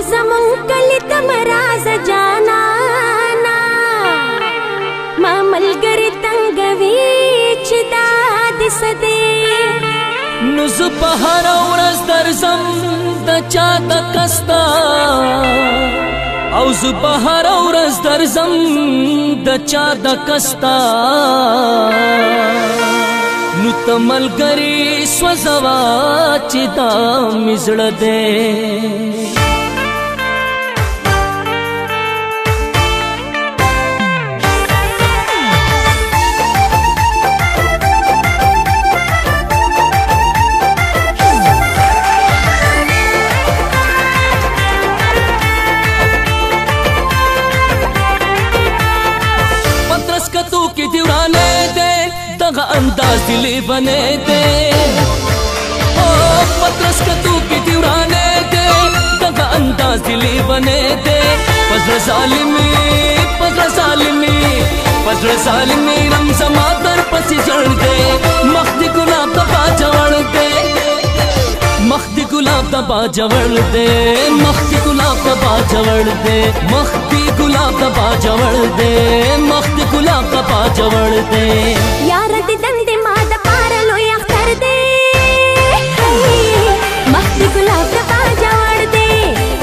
نور زمون کلی تم راز جانا ما ملګری تنگوي چې دا د سدې نو زه په هر ورځ درځم د چا د کستا او زه په هر ورځ درځم د چا د کستا نو تمل کری سوزوا چې دا مزړه دې هغه انداز دی لیوانه دی او پترس کتو کې دی ورانه دی هغه انداز دی لیوانه دی پزړه ظالمي پزړه ظالمي پزړه ظالمي رم زما در پسې ځړ دی مخ دی ګلاب ته باجوړ دی مخ دی ګلاب ته باجوړ دی مخ دی ګلاب ته باجوړ دی مخ دی ګلاب ته باجوړ دی مست گلا مست گلابڑ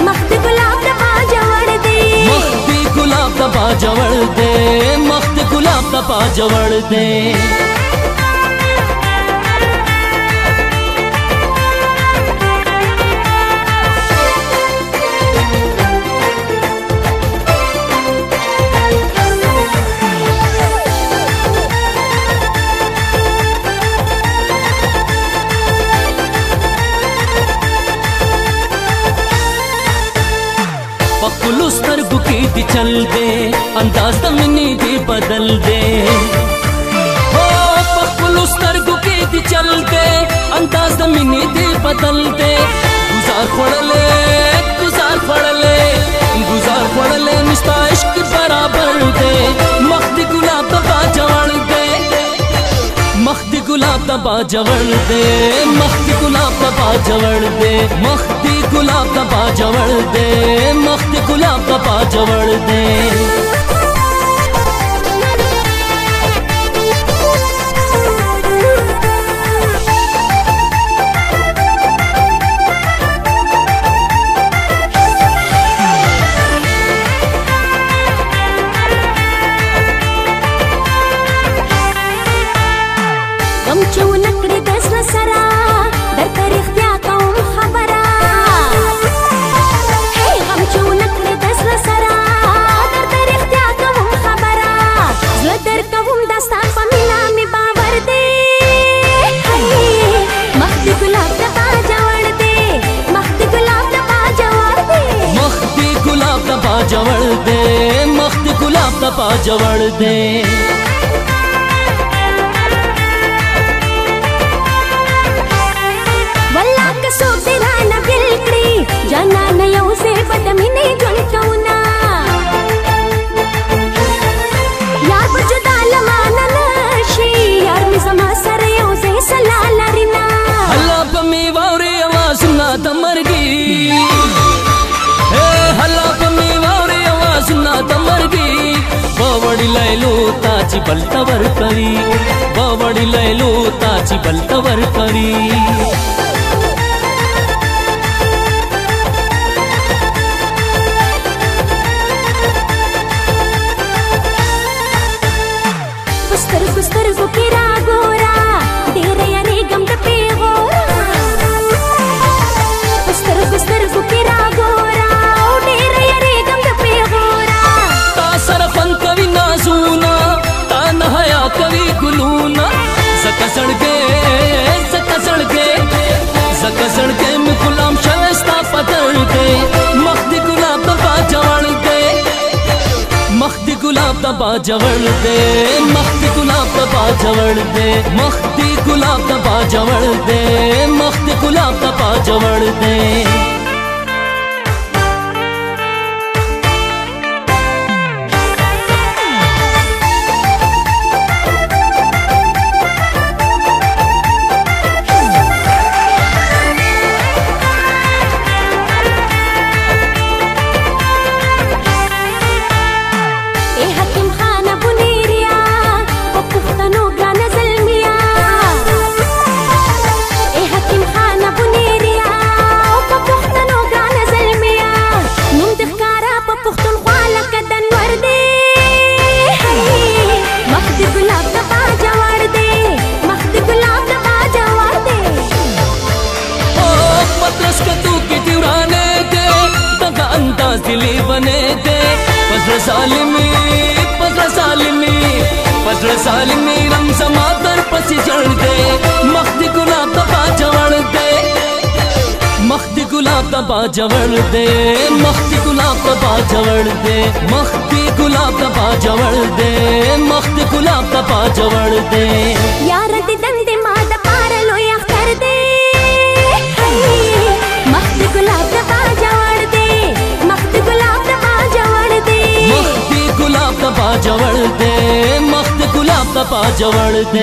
مست گلاب کا جڑتے مست گلاب کا پاج وڑتے چل دے انداز دی بدل دے ترگو کی دی چل دے انداز دی پڑ لے گزار پڑ لے گزار پڑ لے عشق برابر دے مخد گلاب دبا جوڑ دے مخد گلاب دبا جوڑ دے مخت گلاب دبا جوړ دې مختی ګلاب دبا جوړ دې مختی ګلاب دبا جوړ دې غم چې ونکړې د سره کپا جوڑ دے ताची बलतवर करी बवडीलय लो ताची बलतवर करी پیدا کوي ګلونه زکه زړګې زکه زړګې زکه زړګې مې غلام شوی ستا په درد دی مخ د ګلاب د باجوړ دی مخ د ګلاب د باجوړ دی مخ د ګلاب د باجوړ دی مخ د ګلاب د باجوړ دی مخ د ګلاب د باجوړ دی دلی سال میں سال میں سال میں رنگڑ دے مخت گلابا جڑ دے مخت گلاب کا پا جڑ دے مخت گلاب کپا جوڑ دے مختی گلاب کا پا دے مخت گلاب کا پا جڑ دے جڑ دے مست کلا پپا ج